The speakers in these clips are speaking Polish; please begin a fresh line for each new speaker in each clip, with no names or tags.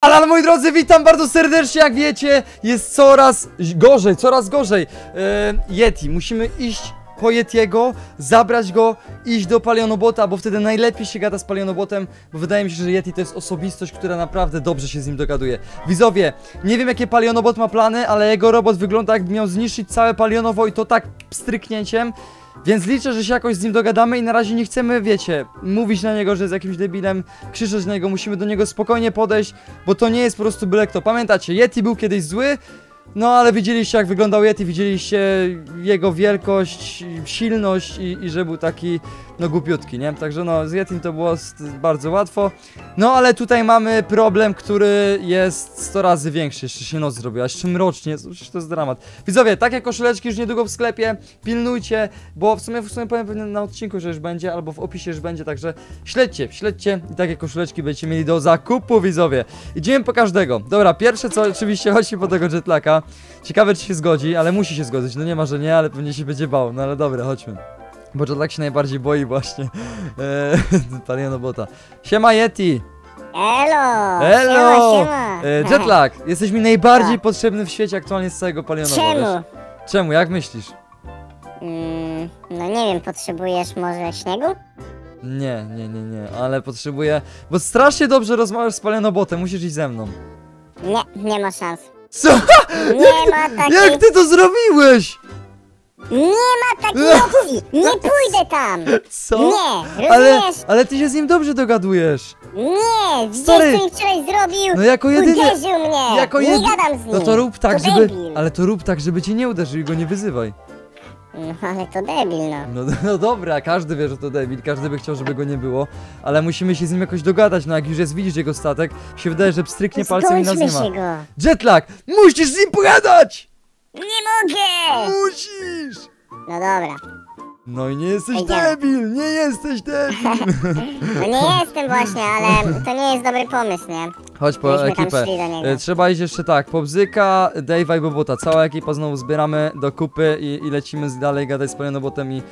Ale moi drodzy, witam bardzo serdecznie, jak wiecie, jest coraz gorzej, coraz gorzej. E, Yeti, musimy iść po Yetiego, zabrać go, iść do Palionobota, bo wtedy najlepiej się gada z Palionobotem, bo wydaje mi się, że Yeti to jest osobistość, która naprawdę dobrze się z nim dogaduje. Widzowie, nie wiem jakie Palionobot ma plany, ale jego robot wygląda jakby miał zniszczyć całe Palionowo i to tak stryknięciem. Więc liczę, że się jakoś z nim dogadamy i na razie nie chcemy, wiecie, mówić na niego, że jest jakimś debilem, krzyczeć na niego, musimy do niego spokojnie podejść, bo to nie jest po prostu byle kto. Pamiętacie, Yeti był kiedyś zły, no ale widzieliście jak wyglądał Yeti, widzieliście jego wielkość, silność i, i że był taki, no głupiutki, nie? Także no, z Yetim to było bardzo łatwo. No ale tutaj mamy problem, który jest 100 razy większy, jeszcze się noc zrobiła, jeszcze mrocznie, to jest dramat. Widzowie, takie koszuleczki już niedługo w sklepie, pilnujcie, bo w sumie, w sumie powiem na odcinku, że już będzie, albo w opisie już będzie, także śledźcie, śledźcie i takie koszuleczki będziecie mieli do zakupu, widzowie. Idziemy po każdego. Dobra, pierwsze co oczywiście chodzi po tego jetlaka. Ciekawe czy się zgodzi, ale musi się zgodzić, no nie ma, że nie, ale pewnie się będzie bał, no ale dobra, chodźmy. Bo jetlak się najbardziej boi właśnie eee, Palionobota. Siema Yeti!
Elo!
Elo!
Siema, siema.
E, jetlag, jesteś mi najbardziej potrzebny w świecie aktualnie z całego Palionowa,
Czemu?
wiesz? Czemu, jak myślisz?
Mm, no nie wiem, potrzebujesz może śniegu?
Nie, nie, nie, nie, ale potrzebuję, bo strasznie dobrze rozmawiasz z Palionobotem, musisz iść ze mną.
Nie, nie ma szans.
Co?
Nie ma takiej...
Jak ty to zrobiłeś?
Nie ma takiej opcji! Nie pójdę tam!
Co?
Nie,
Ale,
rozumiesz?
ale ty się z nim dobrze dogadujesz.
Nie! Widzisz, co mi wczoraj zrobił?
No jako jedyny...
Uderzył mnie!
Jako
nie
jedy...
gadam z nim!
No to rób tak,
to
żeby...
Debil.
Ale to rób tak, żeby cię nie uderzył i go nie wyzywaj.
No ale to debil, no.
No, no dobra, każdy wie, że to debil, każdy by chciał, żeby go nie było, ale musimy się z nim jakoś dogadać, no jak już jest, widzisz jego statek, się wydaje, że pstryknie palcem i nas nie ma.
się go!
Jetlag! Musisz z nim pogadać!
Nie mogę!
Musisz!
No dobra.
No i nie jesteś
Idziemy.
debil, nie jesteś debil!
No nie jestem właśnie, ale to nie jest dobry pomysł, nie?
Chodź po
Myśmy
ekipę. E, Trzeba iść jeszcze tak, Pobzyka, Dave'a i Bobota, cała ekipa znowu zbieramy do kupy i, i lecimy dalej gadać z Palionobotem i...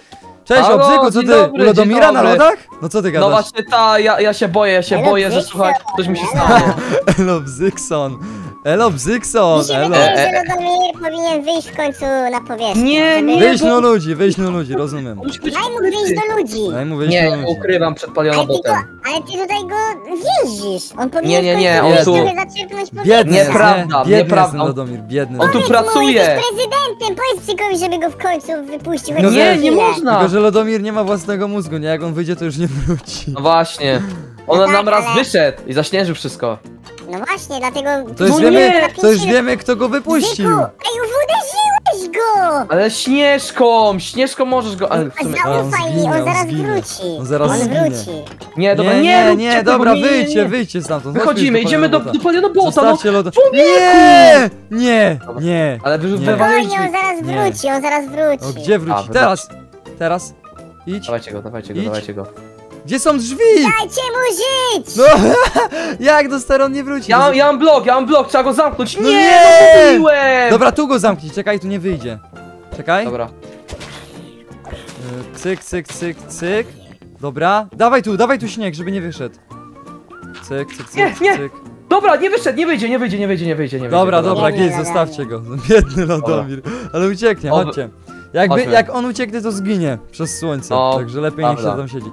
Cześć
Halo,
Obzyku, co ty,
dobry,
Lodomira na lodach? No co ty
No
gadasz?
właśnie ta, ja, ja się boję, ja się boję, że słuchaj, coś mi się stanie.
Elo Bzykson, Elo Bzykson,
Mi się
elo.
wydaje,
E,
że Lodomir powinien wyjść w końcu na powierzchnię.
Nie,
żeby-
nie.
Wyjść no ludzi, wyjść no ludzi, rozumiem.
Musi być
Daj mu wyjść do ludzi.
Daj mu wyjść
Nie,
no
ja
ludzi.
ukrywam przed
Ale ty, go,
palionobotem.
ale ty tutaj go więzisz. On powinien
Nie, nie,
w
nie,
końcu
on
wyjść,
tu-
żeby zaczerpnąć.
Biedny jest,
Nieprawda,
nie? Biedny jest
nieprawda.
ten biedny.
On tu
Powiedz mu,
pracuje.
jesteś prezydentem. Powiedz Psykowi, żeby go w końcu wypuścił.
No
na
nie,
chwilę.
nie można.
Tylko, że Lodomir nie ma własnego mózgu, nie? Jak on wyjdzie, to już nie wróci.
No właśnie. On
No tak,
nam raz
ale-
wyszedł i zaśnieżył wszystko.
No właśnie, dlatego...
To już
No
wiemy,
nie!
to już wiemy, kto go wypuścił.
Zyku, ej, uderzyłeś go!
Ale śnieżką, śnieżką możesz go... Ale w sumie...
On
Zaufaj mi, on
on
zaraz
zginie.
wróci.
On zaraz zginie.
wróci.
Nie, dobra,
nie,
nie,
nie,
róbcie
nie,
tego,
dobra,
nie, nie,
wyjdźcie,
nie.
wyjdźcie stamtąd.
Wychodzimy, idziemy do, do Palionobota, no.
Zostawcie! Nie! Nie! Nie!
Ale
Nie.
wywaliliśmy...
Spokojnie, on zaraz
Nie.
wróci, on zaraz
O,
wróci.
gdzie wróci?
Wybacz.
Teraz! Teraz! Idź!
Dawajcie go, dawajcie go,
Idź.
dawajcie go.
Gdzie są drzwi?
Dajcie mu żyć!
No! Jak do stary on nie wróci?
Ja mam, ja mam blok, ja mam blok, trzeba go zamknąć.
No
nie,
nie!
no mówiłem!
Dobra, tu go zamknij, czekaj, tu nie wyjdzie. Czekaj.
Dobra.
Y, Cyk, cyk, cyk, cyk. Dobra. Dawaj tu, dawaj tu śnieg, żeby nie wyszedł. Cyk, cyk, cyk,
Nie, nie.
cyk.
Dobra, nie wyszedł, nie wyjdzie, nie wyjdzie, nie wyjdzie, nie wyjdzie, nie wyjdzie.
Dobra, dobra, git,
za
zostawcie go. Biedny Lodomir. Ale ucieknie,
Oby-
chodźcie. Jakby,
Chodźmy.
jak on ucieknie, to zginie przez słońce.
No,
Także lepiej niech się
prawda.
tam siedzi.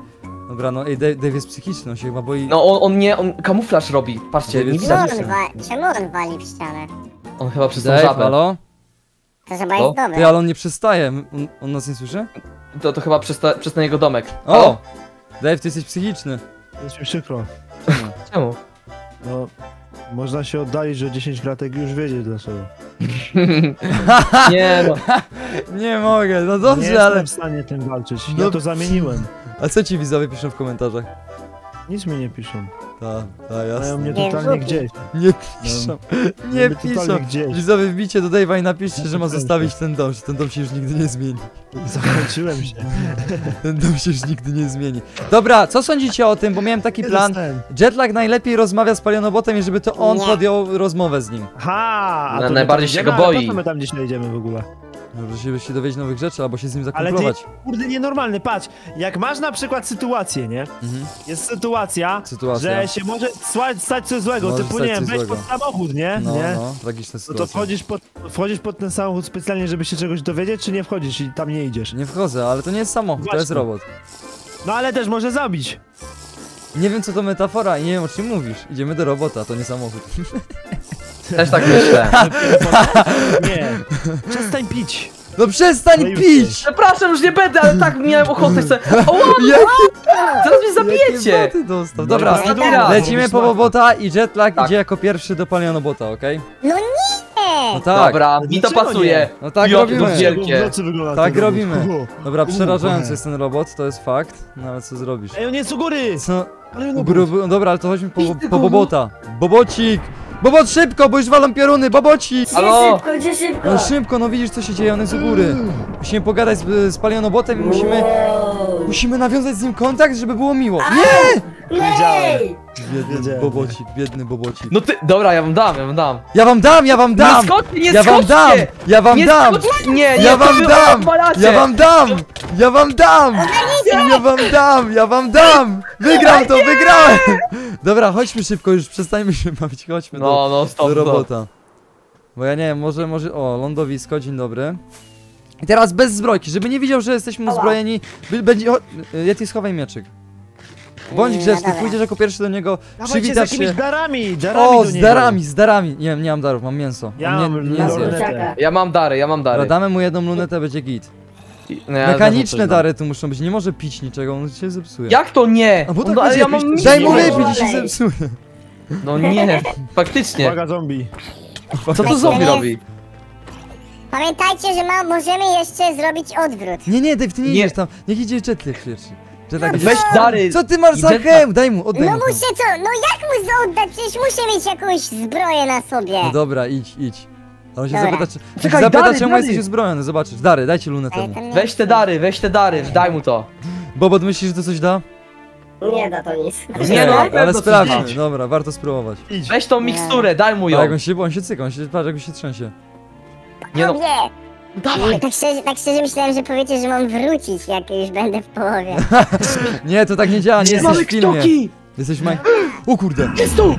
Dobra, no ej, Dave, Dave jest psychiczny, on się chyba boi.
No on, on nie, on kamuflaż robi. Patrzcie,
Nie
nie
wiem,
Czemu
widać.
on, wa- czemu on wali w ścianę?
On chyba przez tą
Dave,
żabę.
halo?
To chyba jest
Ty,
dobre.
ale on nie przestaje. On, on nas nie słyszy?
To, to chyba przez, te, przez ten jego domek.
O! Dave, ty jesteś psychiczny.
Jest mi przykro.
Czemu?
No, można się oddalić, że 10 kratek już wiedzieć dlaczego.
nie no.
Nie mogę, no
nie
dobrze,
jestem
ale...
w stanie tym walczyć.
No-
Ja to zamieniłem.
A co ci widzowie piszą w komentarzach?
Nic mi nie piszą.
Ta, ta,
Mają
jasne.
mnie
Nie,
totalnie
głupi.
gdzieś.
Nie piszą, nie
Mnie
piszą.
gdzieś.
Widzowie, wbicie do Dave'a i napiszcie, że ma zostawić ten dom, że ten dom się już nigdy nie zmieni.
Zakończyłem się.
Ten dom się już nigdy nie zmieni. Dobra, co sądzicie o tym, bo miałem taki
Nie
plan. Jetlag najlepiej rozmawia z Palionobotem i żeby to on
Nie.
podjął rozmowę z nim.
Ha! a my
najbardziej się go boi.
Co my tam dzisiaj idziemy w ogóle?
Może się dowiedzieć nowych rzeczy, albo się z nim
Ale ty,
zakumplować.
kurde, nienormalny, patrz, jak masz na przykład sytuację, nie?
Mhm.
Jest sytuacja,
Sytuacja.
że się może stać coś złego,
Może
typu, nie wiem,
złego.
pod samochód, nie?
No,
nie?
no, tragiczna
No
sytuacja.
to wchodzisz pod, wchodzisz pod ten samochód specjalnie, żeby się czegoś dowiedzieć, czy nie wchodzisz i tam nie idziesz?
Nie wchodzę, ale to nie jest samochód, to jest
Właśnie.
robot.
No ale też może zabić.
Nie wiem co to metafora i nie wiem o czym mówisz. Idziemy do robota, to nie samochód.
Też tak myślę.
Nie. Przestań pić.
No przestań
No
pić!
Przepraszam, już nie będę, ale tak miałem ochotę chcę. O,
Jakie,
zaraz mnie
jakie
zabijecie!
boty dostał. Dobra,
No
lecimy po. Bobota i Jetlag
Tak.
idzie jako pierwszy do palionobota, okej?
No nie!
No tak,
Dobra, mi to
Dlaczego
pasuje.
nie?
no tak
Jakie
robimy.
to wielkie.
Tak robimy. Dobra, przerażający jest ten robot, to jest fakt. No ale co zrobisz?
Ej, on jest u góry!
Co?
Ale no,
góry, no dobra, ale to chodźmy po, po Bobota. Bobocik! Bobot szybko, bo już walą pioruny, Bobocik!
Gdzie
Halo?
szybko, gdzie szybko?
No szybko, no widzisz co się dzieje, on jest u góry. Musimy pogadać z, z palionobotem i musimy,
Wow.
musimy nawiązać z nim kontakt, żeby było miło. Nie!
Ej!
Biedny. Bobocik, biedny Bobocik.
No ty, dobra, ja wam dam, ja wam dam.
Ja wam dam, ja wam dam!
Nie skoczcie, nie
Ja wam dam! Ja wam
nie
dam!
skoczcie! Nie, nie,
Ja wam dam! Ja wam dam! Ja wam dam! Ja wam dam! Ja wam dam! Wygram to, wygrałem! Dobra, chodźmy szybko, już przestańmy się bawić, chodźmy do,
No, no, stop,
do robota. Bo ja nie wiem, może, może, o, lądowisko, dzień dobry. I teraz bez zbrojki, żeby nie widział, że jesteśmy uzbrojeni, będzie, Yeti schowaj mieczyk. Bądź grzeczny,
dobra.
pójdziesz jako pierwszy do niego,
Dawajcie z
przywitasz
jakimiś
się.
darami, darami
O,
do
z
niego.
darami, z darami. Nie wiem, nie mam darów, mam mięso.
Ja
nie,
mam
nie
lornetę.
zje.
Ja mam dary, ja mam dary.
damy mu jedną lunetę, będzie git.
No, ja
Mechaniczne dary tu muszą być, nie może pić niczego, on się zepsuje.
Jak to nie?
A bo tak
no, ale
będzie,
ja mam
Daj mu
Nie.
wypić i się
Olej.
zepsuje.
No nie, faktycznie.
Uwaga zombie.
Co to zombie robi?
Pamiętajcie, że ma, możemy jeszcze zrobić odwrót.
Nie, nie, Dave, ty nie,
Nie.
idziesz tam. Niech idzie Jetlag pierwszy. Jetlag
Weź dary.
Co ty masz za
Jetlag.
hełm? Daj mu, oddaj
No
mu. hełm.
muszę co, no jak mu oddać? Przecież muszę mieć jakąś zbroję na sobie.
No dobra, idź, idź. Ale on się
Dobra.
zapyta, czy...
Czekaj,
zapyta,
dary,
czemu
dary.
jesteś uzbrojony, zobaczysz. Dary, dajcie lunetę
Ale
mu.
tam nie
Weź te dary, weź te dary, daj mu to.
Bobot, myślisz, że to coś da?
Nie da to nic.
Nie no, na pewno
ale
coś
sprawdźmy.
da.
Dobra, warto spróbować.
Idź.
Weź tą miksturę, daj mu ją.
jak on się, on się cyka, on się, patrz jak on się trzęsie.
Nie no,
Nie.
Dawaj.
Tak szczerze, tak szczerze myślałem, że powiecie, że mam wrócić, jak już będę w połowie.
Nie, to tak nie działa, nie jesteś
Mamy
w filmie.
kciuki!
Jesteś maj... O kurde.
Jest tu!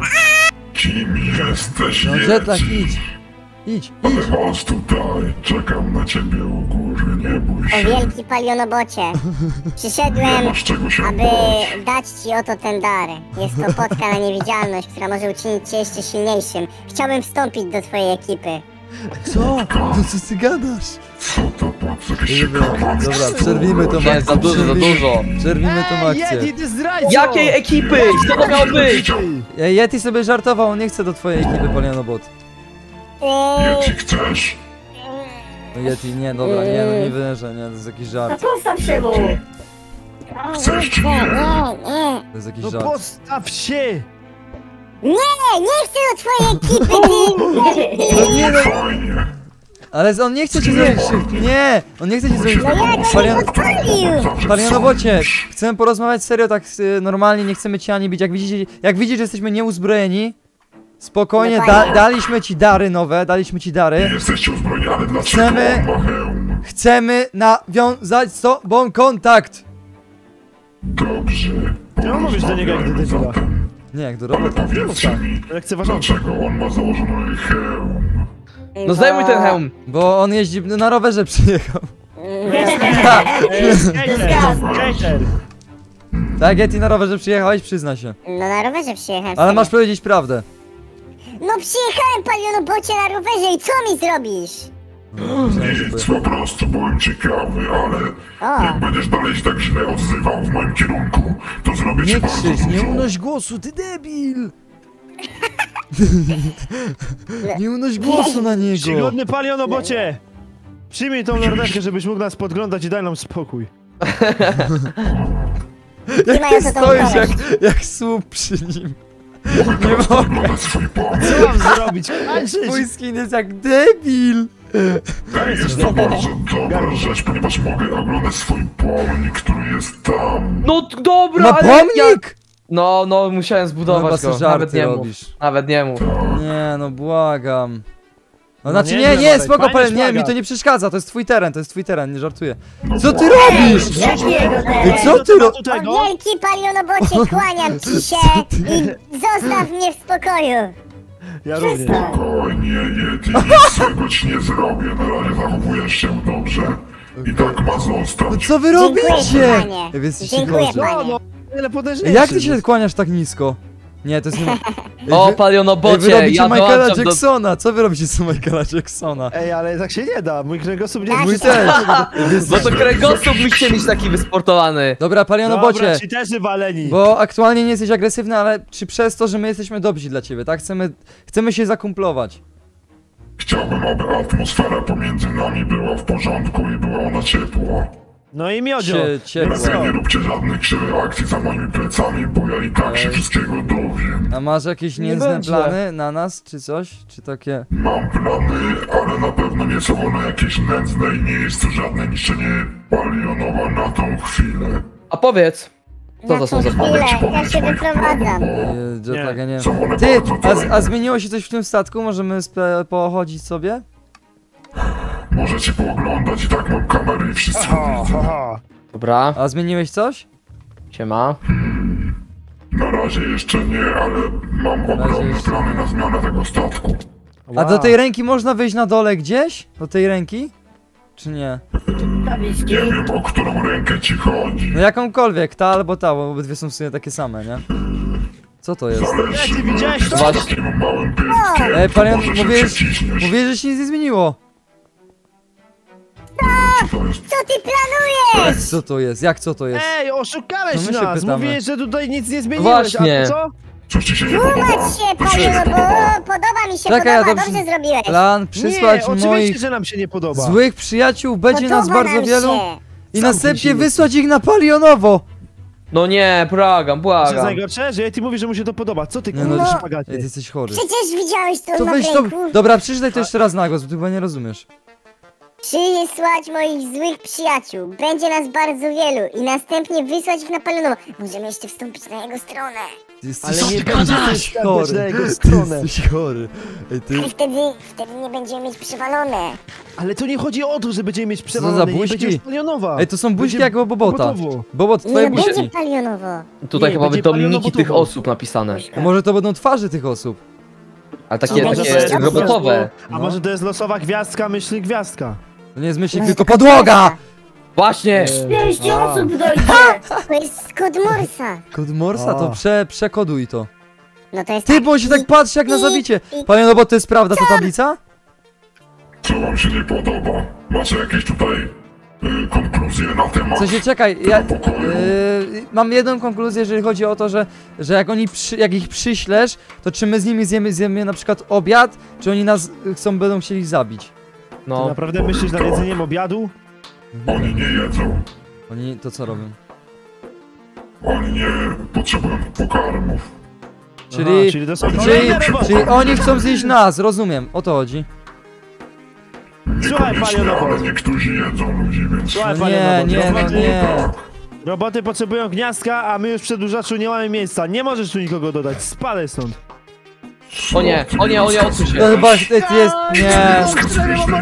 Kim jesteś,
No
nie
Jetlag, idź. Idź, idź.
Chodź tutaj, czekam na ciebie u góry, nie bój
O
się.
wielki palionobocie.
Nie
Przyszedłem,
masz czego się
aby
bać.
dać ci oto ten dar. Jest to potka na niewidzialność, która może uczynić cię jeszcze silniejszym. Chciałbym wstąpić do twojej ekipy.
Co? No co ty gadasz?
Co to jakieś
Dobra,
ciekawe?
dobra, przerwijmy to
Nie, za dużo, za dużo.
Przerwijmy tą akcję.
Yeti, ty!
Jakiej ekipy? Co to miało być?
Ja- Yeti sobie żartował, on nie chce do twojej ekipy, Polianobot.
Jaki chcesz?
No Yeti, nie, dobra, nie, no nie wierzę, nie, to jest jakiś
No
żart.
postaw się mu.
Chcesz czy
nie.
To jest jakiś
No
żart.
postaw się!
Nie, nie chcę do twojej ekipy, ty!
No nie, no,
Fajnie.
ale on nie chce ci zrobić krzywdy, nie! On nie chce ci zrobić
No ja go nie!
Zawsze sądzisz.
chcemy porozmawiać serio, tak y, normalnie, nie chcemy cię ani bić, jak widzicie, jak widzisz, że jesteśmy nieuzbrojeni, spokojnie, da, daliśmy ci dary nowe, daliśmy ci dary,
Jesteście uzbrojeni, ale dlaczego
Chcemy-
on ma hełm?
chcemy nawiązać z tobą kontakt!
Dobrze.
Czemu mówisz do niego jak do
porozmawiajmy
debila?
zatem.
Nie, jak do robota.
Powiedzcie mi,
Lekceważąco.
dlaczego on ma założony hełm?
No zdejmuj ten hełm.
Bo on jeździ, na rowerze przyjechał.
Skater!
Tak, Yeti na rowerze przyjechałeś, przyzna się.
No na rowerze przyjechałem.
Ale masz powiedzieć prawdę.
No przyjechałem palionobocie na rowerze i co mi zrobisz?
Nic, po prostu byłem ciekawy, ale
O,
jak będziesz dalej się tak źle odzywał w moim kierunku, to zrobię ci
Nie
bardzo
nie
dużo.
unoś głosu, ty debil! Nie unoś głosu na niego!
Czcigodny palionobocie! Przyjmij tą lornetkę, żebyś mógł nas podglądać i daj nam spokój.
Jak ty
to
stoisz jak, jak słup przy nim. Nie mogę.
Oglądać swój pomysł.
Co mam zrobić?
Twój skin jest jak debil!
Jest to bardzo dobra rzecz, ponieważ mogę oglądać swój pomnik, który jest tam.
No dobra,
Na
ale jak...
pomnik!
No, no, musiałem
No chyba
zbudować
sobie
go. Nawet
żarty
nie mów.
robisz.
Nawet nie mów.
Nie no, błagam. No, znaczy
nie,
nie,
nie,
spoko,
fajnie
nie, mi to nie przeszkadza, to jest twój teren, to jest twój teren, nie żartuję. Co ty robisz?
Jakiego
Ej,
teraz?
co ty ro...
Tego?
O wielki palionobocie, kłaniam ci się i zostaw mnie w spokoju.
Ja również.
Spokojnie, Yeti, nic złego ci nie zrobię. Na razie zachowujesz się dobrze. I tak ma zostać.
Co wy
Dziękuję,
robicie?
panie.
Ej, wy jesteście
Dziękuję,
gorzy.
panie.
No, no.
Jak ty się kłaniasz tak nisko? Nie, to jest nie... Ej,
O,
wy- Ej, wy
palionobocie,
robicie
ja
Michaela
dołączam do...
Jacksona, co wy robicie z Michaela Jacksona?
Ej, ale tak się nie da, mój kręgosłup nie
Tak.
Mój też. Wy
Bo
jesteście-
to kręgosłup mi chcieli mieć taki wysportowany.
Dobra, palionobocie.
Dobra, ci też waleni.
Bo aktualnie nie jesteś agresywny, ale czy przez to, że my jesteśmy dobrzy dla ciebie, tak? Chcemy, chcemy się zakumplować.
Chciałbym, aby atmosfera pomiędzy nami była w porządku i była ona ciepła.
No i miodzio.
Cie, ciepło.
Nie róbcie żadnych krzywych akcji za moimi plecami, bo ja i tak się wszystkiego dowiem.
A masz jakieś
Nie będzie.
plany na nas, czy coś? Czy takie...
Mam plany, ale na pewno nie są one jakieś nędzne i nie jest to żadne niszczenie palionowa na tą chwilę.
A powiedz, co to są za
chwilę, ja się wyprowadzam.
Nie.
tak, ja nie
one
Ty,
bardzo
a, a zmieniło się coś w tym statku? Możemy pochodzić sobie?
Możecie pooglądać i tak mam kamery i wszystko
Aha,
widzę.
aha.
Dobra,
A zmieniłeś coś?
siema.
Na razie jeszcze nie, ale mam ogromne plany na zmianę tego statku.
A do
Wow.
tej ręki można wyjść na dole gdzieś? Do tej ręki? Czy nie?
Tabliczki.
Nie wiem, o którą rękę ci chodzi.
No jakąkolwiek, ta albo ta, bo obydwie są w sumie takie same, nie? Co to jest?
Ej, ty widziałeś to?
Właśnie.
Takim małym pieskiem,
Ej, mówisz,
przeciśniesz.
mówię, że się nic nie zmieniło.
Co
ty planujesz?
Co to jest? Jak co to jest?
Ej, oszukałeś
No my się
nas!
pytamy.
Mówiłeś, że tutaj nic nie zmieniłeś,
Właśnie.
a co?
Coś ci się nie podoba?
Tłumacz się, panie, bo
podoba.
podoba mi się,
Czekaj, ja
podoba,
dobrze-
dobrze zrobiłeś.
Plan przysłać
nie, oczywiście,
moich
że nam się nie podoba.
złych przyjaciół, będzie nas
Podoba
bardzo
nam
wielu
Się.
i
Zamknij
następnie
się.
wysłać ich na palionowo.
No nie, błagam,
Co jest
błagam.
najgorsze? Że ty mówisz, że mu się to podoba. Co ty
Nie,
kurwa
no,
no,
Ej,
szpagacie?
ty jesteś chory.
Przecież widziałeś to,
To
na
weź to... Dobra, przeczytaj to jeszcze raz na głos, bo ty chyba nie rozumiesz.
Przysłać moich złych przyjaciół. Będzie nas bardzo wielu i następnie wysłać ich na palonowo. Możemy jeszcze wstąpić na jego stronę.
Ty jesteś
Ale nie będziesz
chory.
na jego
Ty
stronę.
jesteś chory. Ej, ty...
Ale wtedy, wtedy nie będziemy mieć przywalone.
Ale to nie chodzi o to, że będziemy mieć
za
przewalone, nie
buźki?
palionowa.
Ej, to są buźki
Będzie
jak u Bobota. Bobot,
Nie
twoje
będzie
buźki.
palionowo.
Tutaj
Nie,
chyba
będzie
będą niki
palionowo
tych osób napisane.
A może to będą twarze tych osób?
Ale takie, takie robotowe.
A może to jest losowa gwiazdka, myśli gwiazdka.
To nie jest
No,
tylko podłoga!
Właśnie!
Pięć
A.
osób dojdzie.
To jest kod Morsa.
Kod Morsa, to prze, przekoduj to.
No to jest
Ty, bo on się tak patrzy jak na zabicie. Panie, no bo to jest prawda ta tablica?
Co wam się nie podoba? Macie jakieś tutaj y, konkluzje na temat?
W sensie, czekaj, ja
tego pokoju?
yy, mam jedną konkluzję, jeżeli chodzi o to, że, że jak oni przy, jak ich przyślesz, to czy my z nimi zjemy, zjemy na przykład obiad, czy oni nas y, chcą, będą chcieli zabić?
Ty
No.
naprawdę myślisz nad jedzeniem obiadu?
Oni nie jedzą.
Oni to co robią?
Oni nie potrzebują pokarmów.
Czyli,
Aha, czyli to są
czyli, czyli oni chcą zjeść nas, rozumiem, o to chodzi.
Słuchaj,
Niekoniecznie,
palionowo.
ale niektórzy jedzą ludzi, więc...
Słuchaj,
No nie, nie, no
roboty-
nie.
Roboty potrzebują gniazdka, a my już w przedłużaczu nie mamy miejsca. Nie możesz tu nikogo dodać, spalę stąd.
O nie, o nie, o nie, odsuń
To
się.
chyba to jest, nie.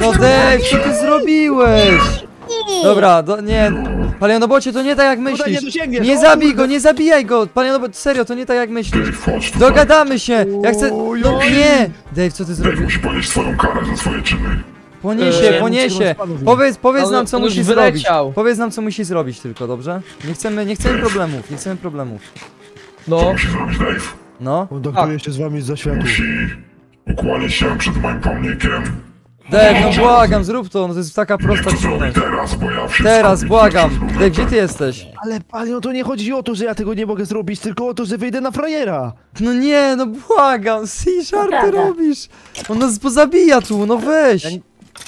No Dave, co ty zrobiłeś? Dobra, do, nie, Palionobocie, to nie tak jak
nie
myślisz.
dosięgniesz.
Nie
O
zabij go, nie zabijaj go! Palionobocie, serio, to nie tak jak myślisz. Dogadamy się! Ja chcę... No nie! Dave, co ty
Dave
zrobiłeś?
musi ponieść swoją karę za swoje czyny.
Poniesie,
Eee,
poniesie! Powiedz, powiedz nam co
on już
musi zrobić.
wyleciał.
Powiedz nam co musi zrobić tylko, dobrze? Nie chcemy, nie chcemy problemów, nie chcemy problemów.
No.
Co musi zrobić Dave?
No.
Kontaktuję się z wami z zaświatu.
Musi ukłonić się przed moim pomnikiem.
Dave, no błagam, zrób to, no to jest taka prosta
To zrobi
czynność.
teraz, bo ja wszystko
Teraz, błagam. Dave, gdzie ty jesteś?
Ale palion, to nie chodzi o to, że ja tego nie mogę zrobić, tylko o to, że wyjdę na frajera.
No nie, no błagam, si żarty
prawda.
robisz. On nas pozabija tu, no weź.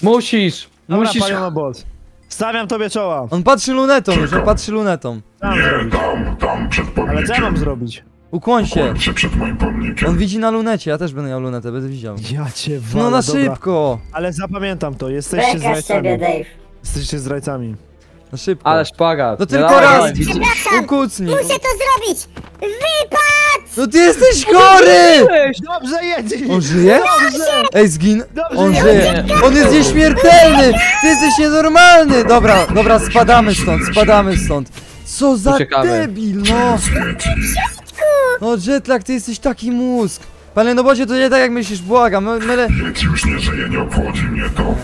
Musisz.
Dobra,
Musisz.
paliono boss. Stawiam tobie czoła.
On patrzy lunetą już, on patrzy lunetą.
Mam
Nie,
zrobić?
tam, tam przed pomnikiem.
Ale co ja mam zrobić?
Ukłoń się.
Ukłoń się przed moim pomnikiem.
On widzi na lunecie, ja też będę miał lunetę, będę widział.
Ja cię walę,
No na
dobra.
szybko,
Ale zapamiętam to, jesteście
Beka z ciebie,
zdrajcami.
Dave.
Jesteście zdrajcami.
na szybko.
Ale szpagat.
No tylko
Dawaj,
raz.
Przepraszam,
Ukucnij.
muszę to zrobić! Wypad!
No ty jesteś chory!
Dobrze jedziesz!
On żyje? Ej, zgin.
Dobrze,
On
ja-
żyje. On jest nieśmiertelny! Ty jesteś nienormalny! Dobra, dobra, spadamy stąd, spadamy stąd. Co za
Uciekamy.
debil, no! No Jetlag, ty jesteś taki mózg. Panie Nobocie, to nie tak jak myślisz, błagam. My, myle...
Yeti już nie żyje, nie obchodzi mnie to.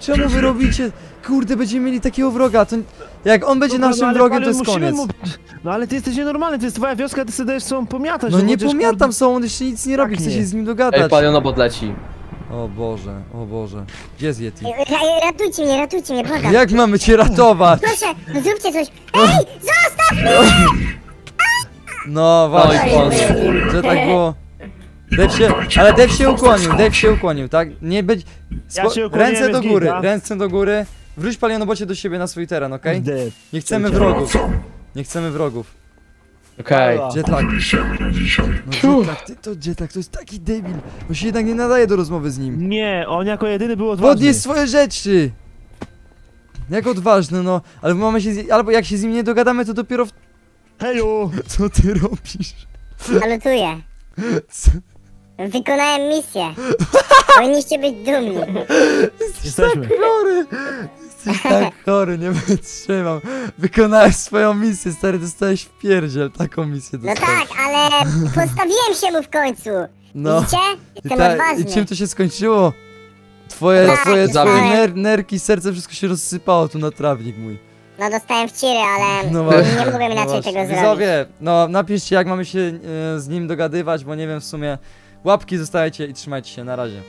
Czemu wy robicie? Kurde, będziemy mieli takiego wroga, to... Jak on będzie
Dobra, no
naszym
ale
wrogiem, to jest koniec.
Mu... No ale ty jesteś nienormalny, to jest twoja wioska, ty sobie dajesz sobą pomiatać.
No nie
chociaż,
pomiatam są, on jeszcze nic nie robi,
Tak
chcę
nie.
się z nim
Ej,
dogadać.
palionobot leci.
O Boże, o Boże. Gdzie jest Yeti?
Ej, ra- Ratujcie mnie, ratujcie mnie, błagam.
Jak mamy cię ratować?
Proszę, no zróbcie coś. Ej, zostaw!
No
No
właśnie,
koniec.
że tak było. Dev się, ale Dev się ukłonił, Dev się ukłonił, tak? Nie być...
Ja się ukłoniłem,
ręce do góry,
gita.
ręce do góry. Wróć palionobocie do siebie na swój teren, okej? Nie chcemy wrogów, nie chcemy wrogów.
Okej.
Jetlag,
Byliście mnie dzisiaj.
no Jetlag, ty to Jetlag, to jest taki debil. On się jednak nie nadaje do rozmowy z nim.
Nie, on jako jedyny był odważny.
Podnieś swoje rzeczy! Jak odważny, no. Ale mamy się z... Albo jak się z nim nie dogadamy, to dopiero w...
Heju!
Co ty robisz?
Salutuję.
Co?
Wykonałem misję. Powinniście być dumni.
Jesteśmy.
Chory! Jesteś tak chory, nie wytrzymam. Wykonałeś swoją misję, stary, dostałeś w pierdziel. Taką misję
No
dostałeś.
tak, ale postawiłem się mu w końcu.
No.
Widzicie?
I,
Jestem
ta, I
odważny.
czym to się skończyło? Twoje,
Tak,
twoje, twoje ner nerki, serce, wszystko się rozsypało tu na trawnik mój.
No dostałem w ciry, ale
No
nie mogłem
no
inaczej
właśnie.
tego zrobić.
Widzowie, no napiszcie jak mamy się e, z nim dogadywać, bo nie wiem w sumie. Łapki zostajcie i trzymajcie się, na razie.